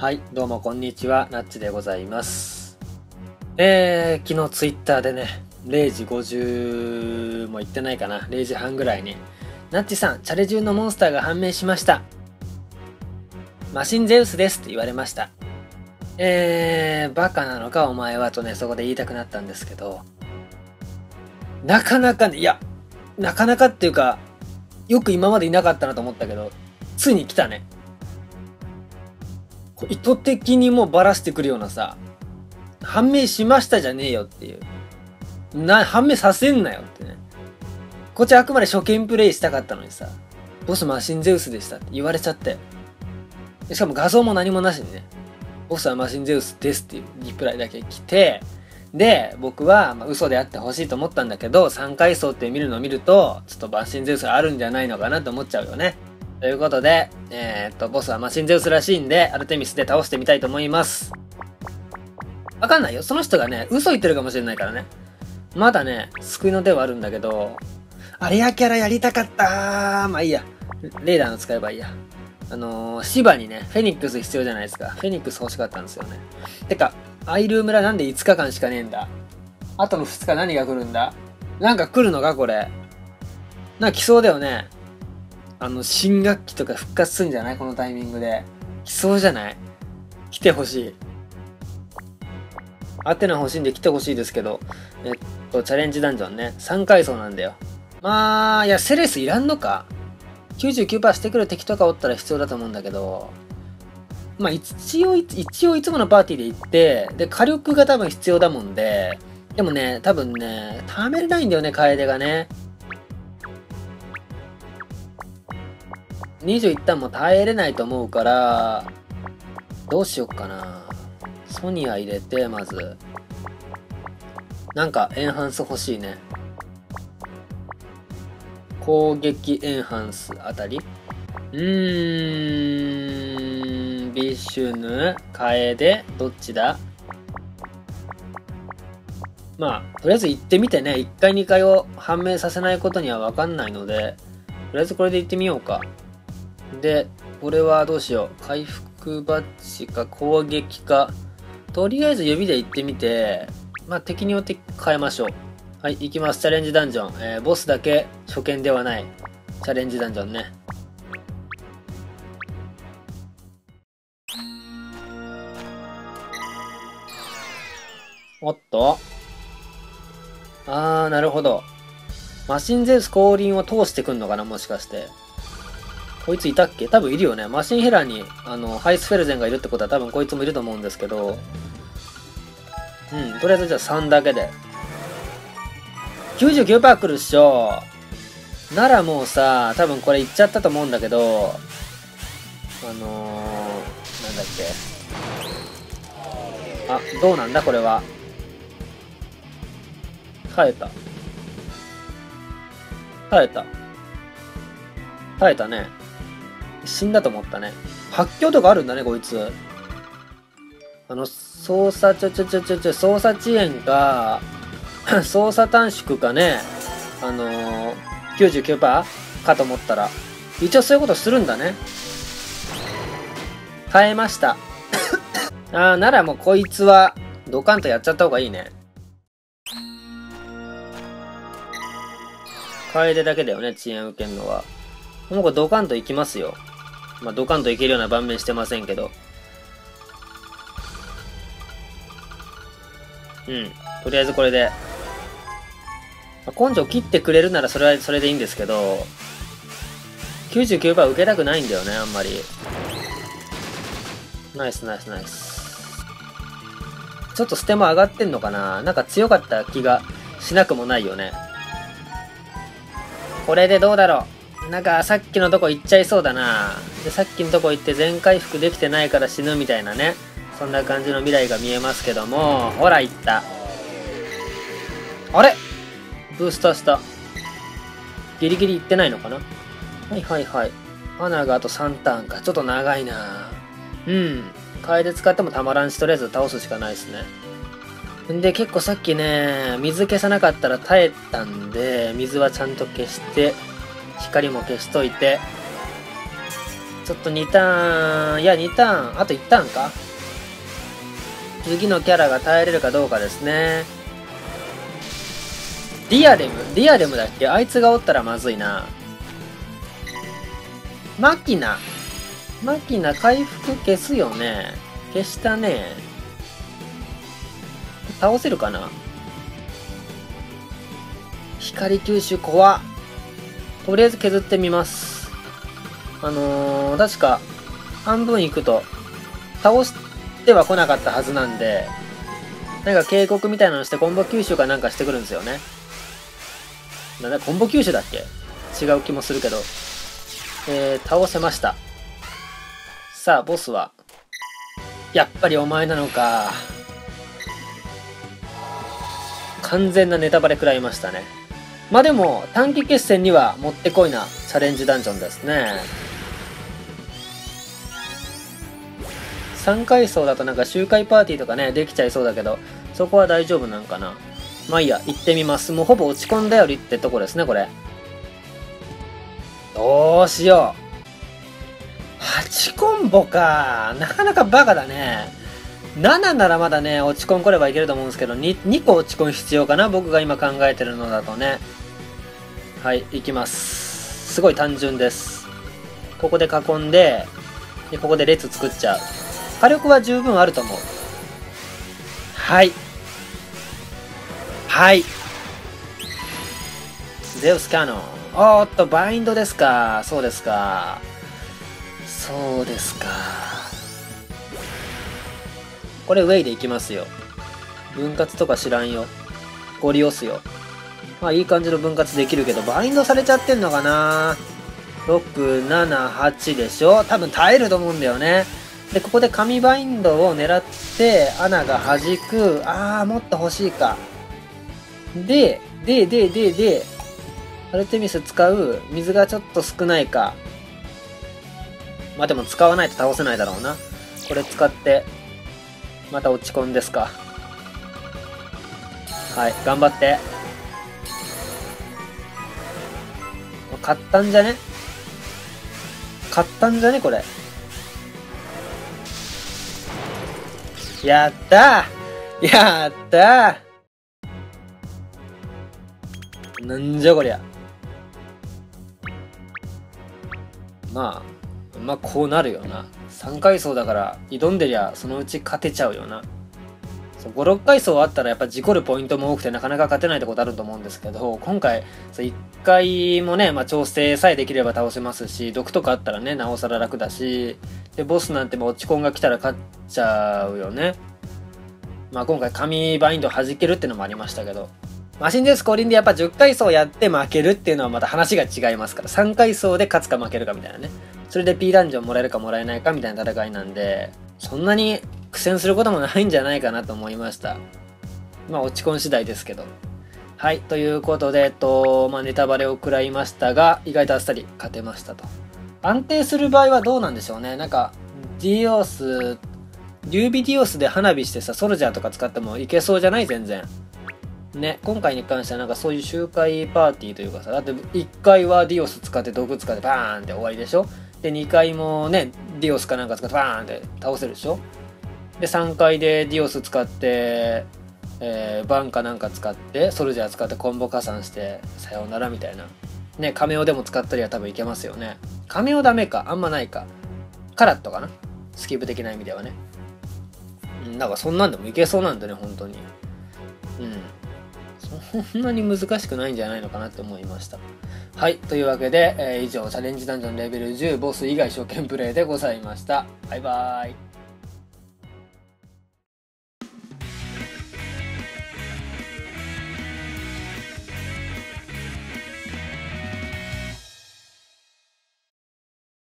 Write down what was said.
はい、どうもこんにちは、ナッチでございます。えー、昨日ツイッターでね、0時50も行ってないかな、0時半ぐらいに、ナッチさん、チャレ中のモンスターが判明しました。マシンゼウスですって言われました。えー、バカなのかお前はとね、そこで言いたくなったんですけど、なかなかね、いや、なかなかっていうか、よく今までいなかったなと思ったけど、ついに来たね。意図的にもうバラしてくるようなさ、判明しましたじゃねえよっていう。な、判明させんなよってね。こっちあくまで初見プレイしたかったのにさ、ボスマシンゼウスでしたって言われちゃって。しかも画像も何もなしにね、ボスはマシンゼウスですっていうリプライだけ来て、で、僕は、ま、嘘であってほしいと思ったんだけど、3階層って見るのを見ると、ちょっとマシンゼウスがあるんじゃないのかなと思っちゃうよね。ということで、えー、っと、ボスはマシンゼウスらしいんで、アルテミスで倒してみたいと思います。わかんないよ。その人がね、嘘言ってるかもしれないからね。まだね、救いの手はあるんだけど、アレアキャラやりたかったまあいいや。レーダーの使えばいいや。あのー、芝にね、フェニックス必要じゃないですか。フェニックス欲しかったんですよね。てか、アイルー村なんで5日間しかねえんだあとの2日何が来るんだ？なんか来るのかこれ？なんか来そうだよね。あの、新学期とか復活するんじゃない？このタイミングで。来そうじゃない？来てほしい。アテナ欲しいんで来てほしいですけど、えっと、チャレンジダンジョンね、3階層なんだよ。まあ、いや、セレスいらんのか ?99% してくる敵とかおったら必要だと思うんだけど、まあ一応、一応いつものパーティーで行って、で、火力が多分必要だもんで、でもね、多分ね、貯めれないんだよね、楓がね。20一旦も耐えれないと思うから、どうしよっかな。ソニア入れて、まず。なんか、エンハンス欲しいね。攻撃エンハンスあたりうーん、ビッシュヌ、楓、どっちだ？まあ、とりあえず行ってみてね、1回2回を判明させないことには分かんないので、とりあえずこれで行ってみようか。で、これはどうしよう。回復バッジか攻撃か。とりあえず指で行ってみて、まあ敵によって変えましょう。はい、行きます。チャレンジダンジョン。えー、ボスだけ初見ではない。チャレンジダンジョンね。おっとあー、なるほど。マシンゼウス降臨を通してくんのかなもしかして。こいついたっけ？多分いるよね。マシンヘラに、あの、ハイスフェルゼンがいるってことは多分こいつもいると思うんですけど。うん、とりあえずじゃあ3だけで。99%来るっしょ。ならもうさ、多分これいっちゃったと思うんだけど、あのー、なんだっけ。あ、どうなんだ？これは。耐えた。耐えた。耐えたね。死んだと思ったね。発狂とかあるんだね、こいつ。あの、操作、ちょちょちょちょちょ、操作遅延か、操作短縮かね、あのー、99%かと思ったら、一応そういうことするんだね。変えました。ああ、ならもうこいつは、ドカンとやっちゃった方がいいね。楓だけだよね、遅延受けるのは。もうこれドカンといきますよ。まあ、ドカンといけるような盤面してませんけど。うん。とりあえずこれで。まあ、根性切ってくれるならそれはそれでいいんですけど、99%受けたくないんだよね、あんまり。ナイスナイスナイス。ちょっとステも上がってんのかな？なんか強かった気がしなくもないよね。これでどうだろう？なんかさっきのとこ行っちゃいそうだな。でさっきのとこ行って全回復できてないから死ぬみたいなね。そんな感じの未来が見えますけども。ほら行った。あれ？ブースターした。ギリギリ行ってないのかな？はいはいはい。花があと3ターンか。ちょっと長いな。うん。楓使ってもたまらんしとりあえず倒すしかないですね。んで結構さっきね水消さなかったら耐えたんで水はちゃんと消して。光も消しといてちょっと2ターン、いや2ターン、あと1ターンか次のキャラが耐えれるかどうかですね。ディアデムディアデムだっけ？あいつがおったらまずいな。マキナ。マキナ回復消すよね。消したね。倒せるかな？光吸収怖っ。とりあえず削ってみます。あのー、確か、半分いくと、倒しては来なかったはずなんで、なんか警告みたいなのしてコンボ吸収かなんかしてくるんですよね。なんだ、コンボ吸収だっけ？違う気もするけど。えー、倒せました。さあ、ボスは。やっぱりお前なのか。完全なネタバレ食らいましたね。まあでも、短期決戦にはもってこいなチャレンジダンジョンですね。3階層だとなんか周回パーティーとかね、できちゃいそうだけど、そこは大丈夫なんかな。まあいいや、行ってみます。もうほぼ落ち込んだよりってとこですね、これ。どうしよう。8コンボか。なかなかバカだね。7ならまだね、落ち込ん来ればいけると思うんですけど、2, 2個落ち込む必要かな僕が今考えてるのだとね。はい、行きます。すごい単純です。ここで囲んで、でここで列作っちゃう。火力は十分あると思う。はい。はい。ゼウスキャノン。おっと、バインドですか。そうですか。そうですか。これウェイでいきますよ。分割とか知らんよ。ゴリ押すよ。まあいい感じの分割できるけど、バインドされちゃってんのかな？6、7、8でしょ？多分耐えると思うんだよね。で、ここで紙バインドを狙って、穴が弾く。あー、もっと欲しいか。で、で、で、で、で、アルテミス使う水がちょっと少ないか。まあでも使わないと倒せないだろうな。これ使って、また落ち込んですか。はい、頑張って。買ったんじゃね？買ったんじゃねこれ？やったーやったーなんじゃこりゃ？まあ、まあこうなるよな。3階層だから挑んでりゃそのうち勝てちゃうよな。そう5、6回走あったらやっぱ事故るポイントも多くてなかなか勝てないってことあると思うんですけど、今回、そう1回もね、まあ、調整さえできれば倒せますし、毒とかあったらね、なおさら楽だし、で、ボスなんてもう落ち込んが来たら勝っちゃうよね。まあ今回紙バインド弾けるってのもありましたけど、マシンデス降臨でやっぱ10回走やって負けるっていうのはまた話が違いますから、3回走で勝つか負けるかみたいなね。それで P ダンジョンもらえるかもらえないかみたいな戦いなんで、そんなに苦戦することもないんじゃないかなと思いました。まあ落ち込ん次第ですけど。はい、ということで、えっと、まあ、ネタバレを食らいましたが、意外とあっさり勝てましたと。安定する場合はどうなんでしょうね。なんか、ディオス、リュービディオスで花火してさ、ソルジャーとか使ってもいけそうじゃない？全然。ね、今回に関してはなんかそういう周回パーティーというかさ、だって1回はディオス使って毒使ってバーンって終わりでしょ？で、2回もね、ディオスかなんか使ってバーンって倒せるでしょ？で、3回でディオス使って、えー、バンかなんか使って、ソルジャー使ってコンボ加算して、さようならみたいな。ね、カメオでも使ったりは多分いけますよね。カメオダメか、あんまないか。カラットかな？スキープ的な意味ではね。うん、だかそんなんでもいけそうなんだね、本当に。うん。そんなに難しくないんじゃないのかなって思いました。はい。というわけで、えー、以上、チャレンジダンジョンレベル10ボス以外初見プレイでございました。バイバーイ。